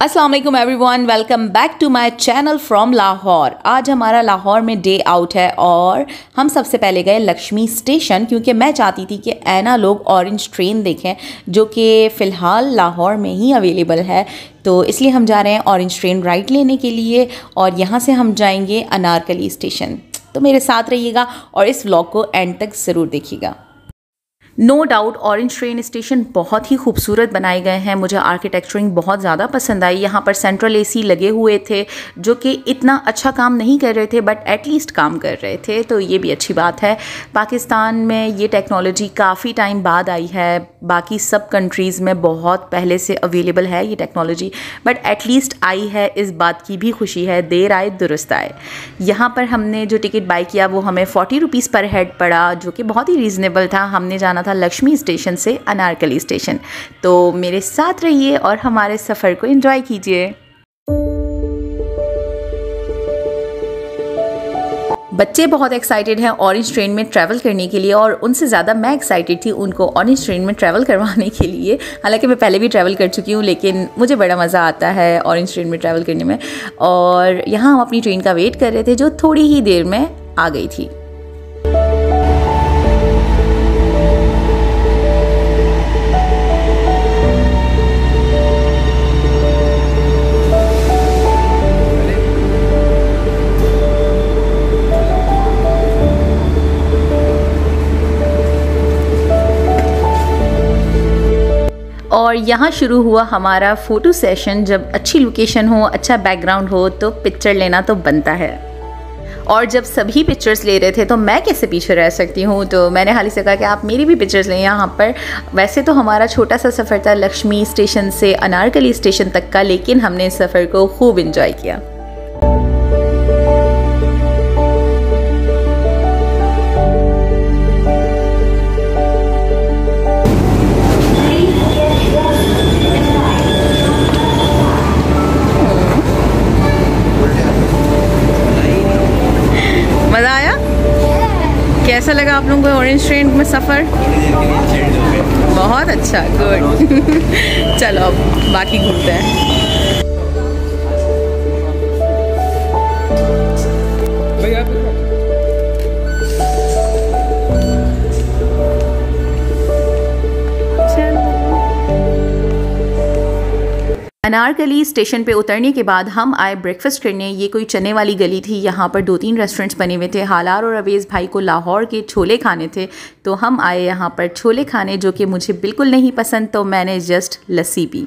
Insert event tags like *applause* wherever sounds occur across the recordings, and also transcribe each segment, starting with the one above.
अस्सलाम everyone welcome back to my channel from Lahore आज हमारा लाहौर में डे आउट है और हम सबसे पहले गए लक्ष्मी स्टेशन क्योंकि मैं चाहती थी कि ऐना लोग ऑरेंज ट्रेन देखें, जो कि फ़िलहाल लाहौर में ही अवेलेबल है। तो इसलिए हम जा रहे हैं ऑरेंज ट्रेन राइड लेने के लिए और यहाँ से हम जाएँगे अनारकली स्टेशन। तो मेरे साथ रहिएगा और इस व्लॉग को एंड तक ज़रूर देखिएगा। No doubt orange train station बहुत ही खूबसूरत बनाए गए हैं। मुझे आर्किटेक्चरिंग बहुत ज़्यादा पसंद आई। यहाँ पर सेंट्रल एसी लगे हुए थे, जो कि इतना अच्छा काम नहीं कर रहे थे बट एटलीस्ट काम कर रहे थे तो ये भी अच्छी बात है। पाकिस्तान में ये टेक्नोलॉजी काफ़ी टाइम बाद आई है। बाकी सब कंट्रीज़ में बहुत पहले से अवेलेबल है ये टेक्नोलॉजी बट एटलीस्ट आई है। इस बात की भी खुशी है। देर आए, दुरुस्त आए। यहाँ पर हमने जो टिकट बाई किया, वो हमें फ़ोर्टी रुपीज़ पर हेड पड़ा, जो कि बहुत ही रीज़नेबल था। हमने जाना था था लक्ष्मी स्टेशन से अनारकली स्टेशन। तो मेरे साथ रहिए और हमारे सफ़र को एंजॉय कीजिए। बच्चे बहुत एक्साइटेड हैं ऑरेंज ट्रेन में ट्रैवल करने के लिए और उनसे ज़्यादा मैं एक्साइटेड थी उनको ऑरेंज ट्रेन में ट्रैवल करवाने के लिए। हालाँकि मैं पहले भी ट्रैवल कर चुकी हूँ, लेकिन मुझे बड़ा मज़ा आता है ऑरेंज ट्रेन में ट्रैवल करने में। और यहाँ हम अपनी ट्रेन का वेट कर रहे थे जो थोड़ी ही देर में आ गई थी। और यहाँ शुरू हुआ हमारा फ़ोटो सेशन जब अच्छी लोकेशन हो अच्छा बैकग्राउंड हो तो पिक्चर लेना तो बनता है। और जब सभी पिक्चर्स ले रहे थे तो मैं कैसे पीछे रह सकती हूँ? तो मैंने हाल ही से कहा कि आप मेरी भी पिक्चर्स लें यहाँ पर। वैसे तो हमारा छोटा सा सफ़र था लक्ष्मी स्टेशन से अनारकली स्टेशन तक का, लेकिन हमने इस सफ़र को खूब इन्जॉय किया। कैसा लगा आप लोगों को ऑरेंज ट्रेन में सफ़र? बहुत अच्छा गुड *laughs* चलो, अब बाकी घूमते हैं। अनारकली स्टेशन पे उतरने के बाद हम आए ब्रेकफास्ट करने। ये कोई चने वाली गली थी। यहाँ पर दो तीन रेस्टोरेंट्स बने हुए थे। हालार और अवेज़ भाई को लाहौर के छोले खाने थे। तो हम आए यहाँ पर छोले खाने, जो कि मुझे बिल्कुल नहीं पसंद तो मैंने जस्ट लस्सी पी।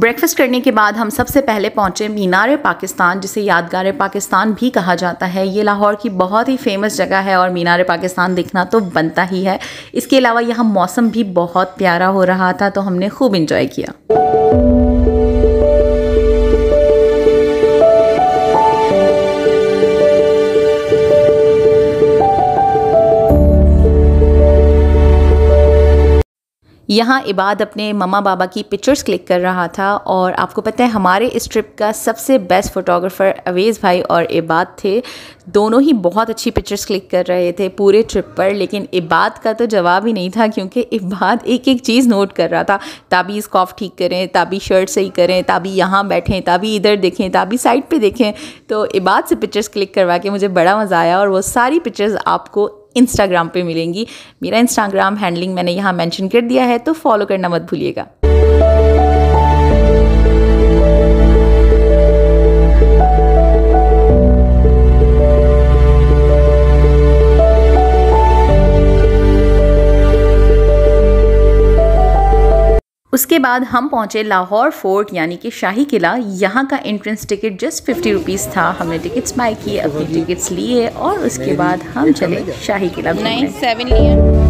ब्रेकफास्ट करने के बाद हम सबसे पहले पहुँचे मीनार पाकिस्तान, जिसे यादगार पाकिस्तान भी कहा जाता है। ये लाहौर की बहुत ही फ़ेमस जगह है और मीनार पाकिस्तान देखना तो बनता ही है। इसके अलावा यहाँ मौसम भी बहुत प्यारा हो रहा था तो हमने खूब इंजॉय किया। यहाँ इबाद अपने ममा बाबा की पिक्चर्स क्लिक कर रहा था और आपको पता है हमारे इस ट्रिप का सबसे बेस्ट फ़ोटोग्राफ़र अवेज़ भाई और इबाद थे। दोनों ही बहुत अच्छी पिक्चर्स क्लिक कर रहे थे पूरे ट्रिप पर, लेकिन इबाद का तो जवाब ही नहीं था क्योंकि इबाद एक एक चीज़ नोट कर रहा था। ताबी इस कॉफ ठीक करें, ताबी शर्ट सही करें, ताबी यहाँ बैठें, ताबी इधर देखें, ताबी साइड पर देखें। तो इबाद से पिक्चर्स क्लिक करवा के मुझे बड़ा मज़ा आया और वो सारी पिक्चर्स आपको इंस्टाग्राम पे मिलेंगी। मेरा इंस्टाग्राम हैंडलिंग मैंने यहाँ मेंशन कर दिया है तो फॉलो करना मत भूलिएगा। उसके बाद हम पहुँचे लाहौर फोर्ट, यानी कि शाही किला। यहाँ का entrance ticket just fifty rupees था। हमने टिकट्स बाई किए, अपनी टिकट्स लिए और उसके बाद हम चले शाही किला नाइन सेवन लिया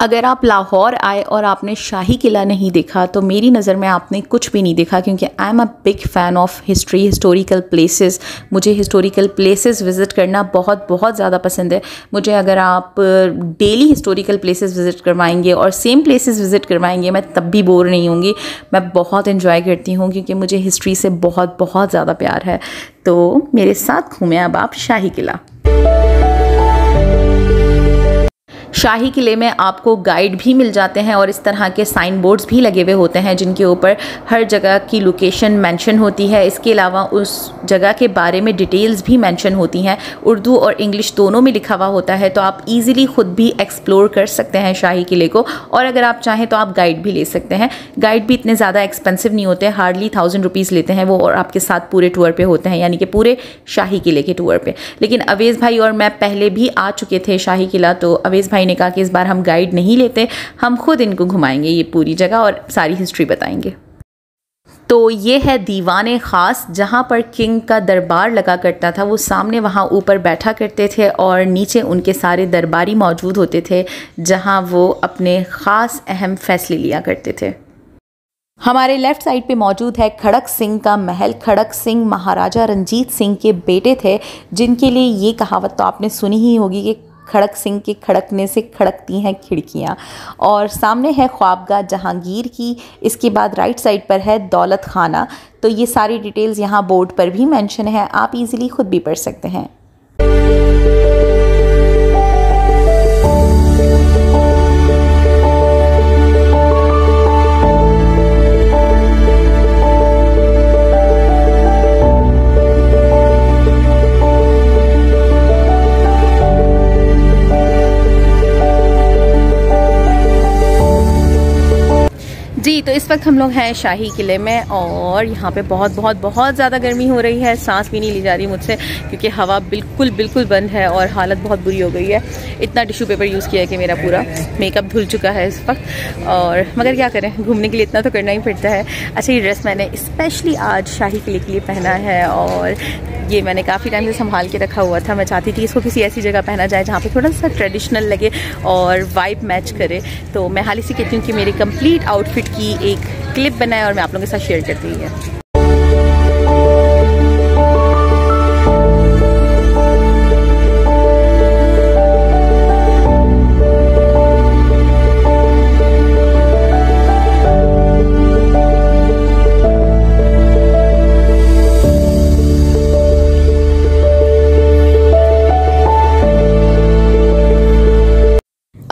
अगर आप लाहौर आए और आपने शाही किला नहीं देखा तो मेरी नज़र में आपने कुछ भी नहीं देखा, क्योंकि I am a big fan of history historical places मुझे हिस्टोरिकल प्लेसेस विज़िट करना बहुत बहुत ज़्यादा पसंद है। मुझे अगर आप डेली हिस्टोरिकल प्लेसेस विज़िट करवाएँगे और सेम प्लेसेस विज़िट करवाएँगे, मैं तब भी बोर नहीं होंगी। मैं बहुत इन्जॉय करती हूँ, क्योंकि मुझे हिस्ट्री से बहुत बहुत ज़्यादा प्यार है। तो मेरे साथ घूमें अब आप शाही किला। शाही किले में आपको गाइड भी मिल जाते हैं और इस तरह के साइन बोर्ड्स भी लगे हुए होते हैं जिनके ऊपर हर जगह की लोकेशन मेंशन होती है। इसके अलावा उस जगह के बारे में डिटेल्स भी मेंशन होती हैं। उर्दू और इंग्लिश दोनों में लिखा हुआ होता है तो आप इजीली खुद भी एक्सप्लोर कर सकते हैं शाही किले को। और अगर आप चाहें तो आप गाइड भी ले सकते हैं। गाइड भी इतने ज़्यादा एक्सपेंसिव नहीं होते हार्डली थाउज़ेंड रुपीज़ लेते हैं वो और आपके साथ पूरे टूर पर होते हैं, यानी कि पूरे शाही किले के टूर पर लेकिन अवेज़ भाई और मैं पहले भी आ चुके थे शाही किला तो अवेज़ भाई ने कहा कि इस बार हम गाइड नहीं लेते, हम खुद इनको घुमाएँगे ये पूरी जगह और सारी हिस्ट्री बताएँगे। तो ये है दीवान ख़ास, जहाँ पर किंग का दरबार लगा करता था, वो सामने वहाँ ऊपर बैठा करते थे और नीचे उनके सारे दरबारी मौजूद होते थे, जहाँ वो अपने ख़ास अहम फैसले लिया करते थे। हमारे लेफ़्ट साइड पे मौजूद है खड़क सिंह का महल। खड़क सिंह महाराजा रंजीत सिंह के बेटे थे, जिनके लिए ये कहावत तो आपने सुनी ही होगी कि खड़क सिंह के खड़कने से खड़कती हैं खिड़कियाँ। और सामने है ख्वाबगा जहांगीर की, इसके बाद राइट साइड पर है दौलत खाना तो ये सारी डिटेल्स यहाँ बोर्ड पर भी मेंशन है, आप इजीली खुद भी पढ़ सकते हैं। तो इस वक्त हम लोग हैं शाही किले में और यहाँ पे बहुत बहुत बहुत ज़्यादा गर्मी हो रही है। सांस भी नहीं ली जा रही मुझसे, क्योंकि हवा बिल्कुल बिल्कुल बंद है और हालत बहुत बुरी हो गई है। इतना टिश्यू पेपर यूज़ किया है कि मेरा पूरा मेकअप धुल चुका है इस वक्त। और मगर क्या करें, घूमने के लिए इतना तो करना ही पड़ता है। अच्छा ये ड्रेस मैंने स्पेशली आज शाही किले के लिए पहना है और ये मैंने काफ़ी टाइम से संभाल के रखा हुआ था। मैं चाहती थी इसको किसी ऐसी जगह पहना जाए जहाँ पे थोड़ा सा ट्रेडिशनल लगे और वाइब मैच करे। तो मैं हाल ही से कहती हूँ कि मेरी कंप्लीट आउटफिट की एक क्लिप बनाया और मैं आप लोगों के साथ शेयर करती हूँ।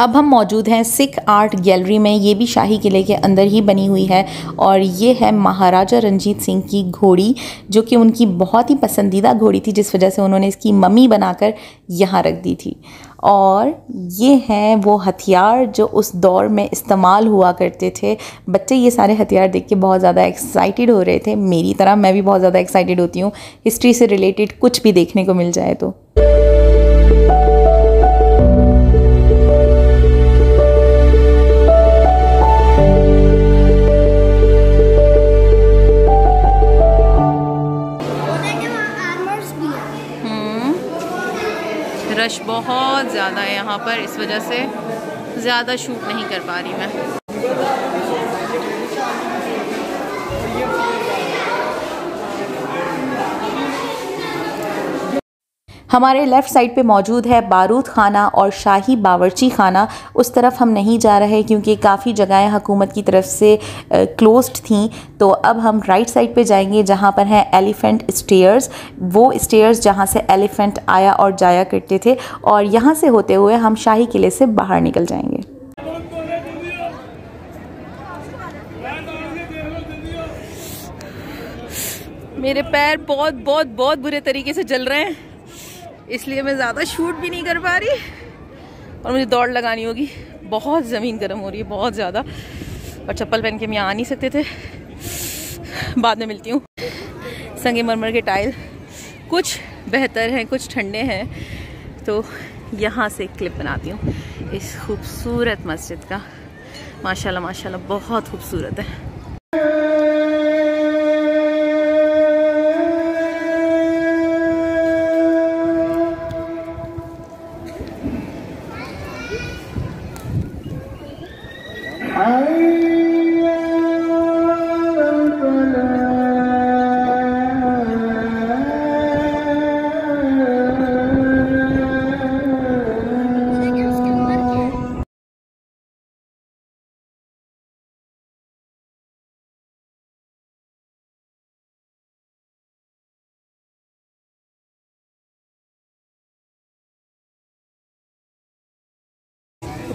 अब हम मौजूद हैं सिख आर्ट गैलरी में। ये भी शाही किले के अंदर ही बनी हुई है और ये है महाराजा रंजीत सिंह की घोड़ी, जो कि उनकी बहुत ही पसंदीदा घोड़ी थी, जिस वजह से उन्होंने इसकी मम्मी बनाकर यहाँ रख दी थी। और ये हैं वो हथियार जो उस दौर में इस्तेमाल हुआ करते थे। बच्चे ये सारे हथियार देख के बहुत ज़्यादा एक्साइटेड हो रहे थे। मेरी तरह मैं भी बहुत ज़्यादा एक्साइटेड होती हूँ। हिस्ट्री से रिलेटेड कुछ भी देखने को मिल जाए तो। रश बहुत ज़्यादा है यहाँ पर, इस वजह से ज़्यादा शूट नहीं कर पा रही मैं। हमारे लेफ़्ट साइड पे मौजूद है बारूद खाना और शाही बावर्ची खाना। उस तरफ़ हम नहीं जा रहे क्योंकि काफ़ी जगहें हुकूमत की तरफ़ से क्लोज्ड थी। तो अब हम राइट साइड पे जाएँगे जहाँ पर हैं एलिफेंट स्टेयर्स वो स्टेयर्स जहाँ से एलिफेंट आया और जाया करते थे और यहाँ से होते हुए हम शाही किले से बाहर निकल जाएँगे। मेरे पैर बहुत बहुत बहुत बुरे तरीके से जल रहे हैं। इसलिए मैं ज़्यादा शूट भी नहीं कर पा रही और मुझे दौड़ लगानी होगी। बहुत ज़मीन गर्म हो रही है, बहुत ज़्यादा। और चप्पल पहन के यहाँ आ नहीं सकते थे। बाद में मिलती हूँ। संगे मरमर के टाइल। कुछ बेहतर हैं, कुछ ठंडे हैं। तो यहाँ से क्लिप बनाती हूँ। इस खूबसूरत मस्जिद का। माशाल्लाह माशाल्लाह, बहुत खूबसूरत है।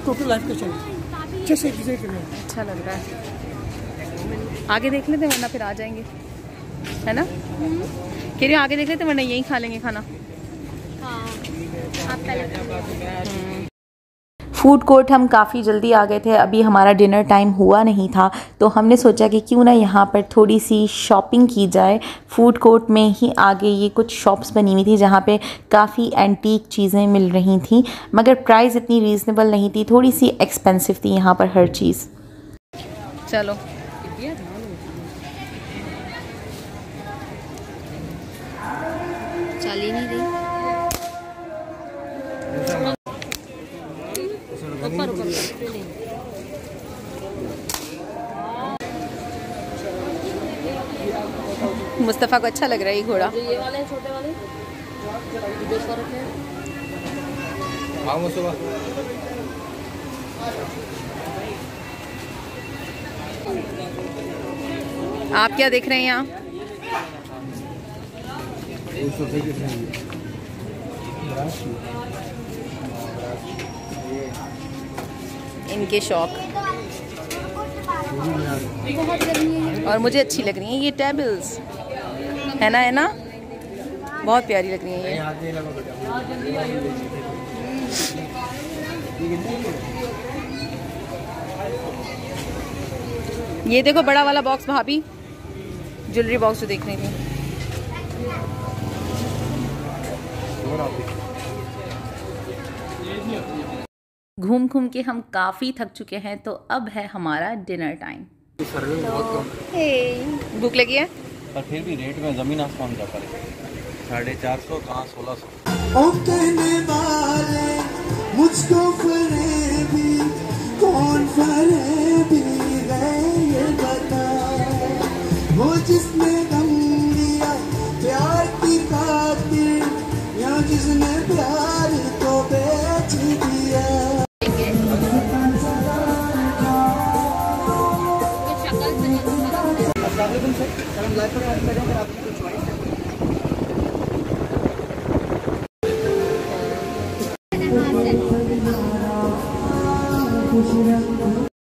टोटल लाइफ का चाहिए अच्छे से है अच्छा लग रहा है। आगे देख लेते वरना फिर आ जाएँगे। है ना? कह रही आगे देख लेते वरना यहीं खा लेंगे खाना। फ़ूड कोर्ट हम काफ़ी जल्दी आ गए थे, अभी हमारा डिनर टाइम हुआ नहीं था तो हमने सोचा कि क्यों ना यहाँ पर थोड़ी सी शॉपिंग की जाए। फ़ूड कोर्ट में ही आगे ये कुछ शॉप्स बनी हुई थी जहाँ पे काफ़ी एंटीक चीज़ें मिल रही थी, मगर प्राइस इतनी रीज़नेबल नहीं थी थोड़ी सी एक्सपेंसिव थी यहाँ पर हर चीज़। चलो। चल ही नहीं रही। मुस्तफ़ा को अच्छा लग रहा है ये घोड़ा। ये वाले हैं छोटे वाले? दो सौ रुपये आप क्या देख रहे हैं यहाँ? इनके शौक। और मुझे अच्छी लग रही हैं ये टेबल्स। है ना है ना? बहुत प्यारी लग रही है ये। ये देखो, बड़ा वाला बॉक्स भाभी। ज्वेलरी बॉक्स जो देख रही थी। घूम घूम के हम काफ़ी थक चुके हैं तो अब है हमारा डिनर टाइम भूख लगी है? पर फिर भी रेट में ज़मीन आसमान का फ़र्क है साढ़े चार सौ कहाँ सोलह सौ? कहने वाले मुझको फरेबी कौन फरेबी है ये बता। वो जिसने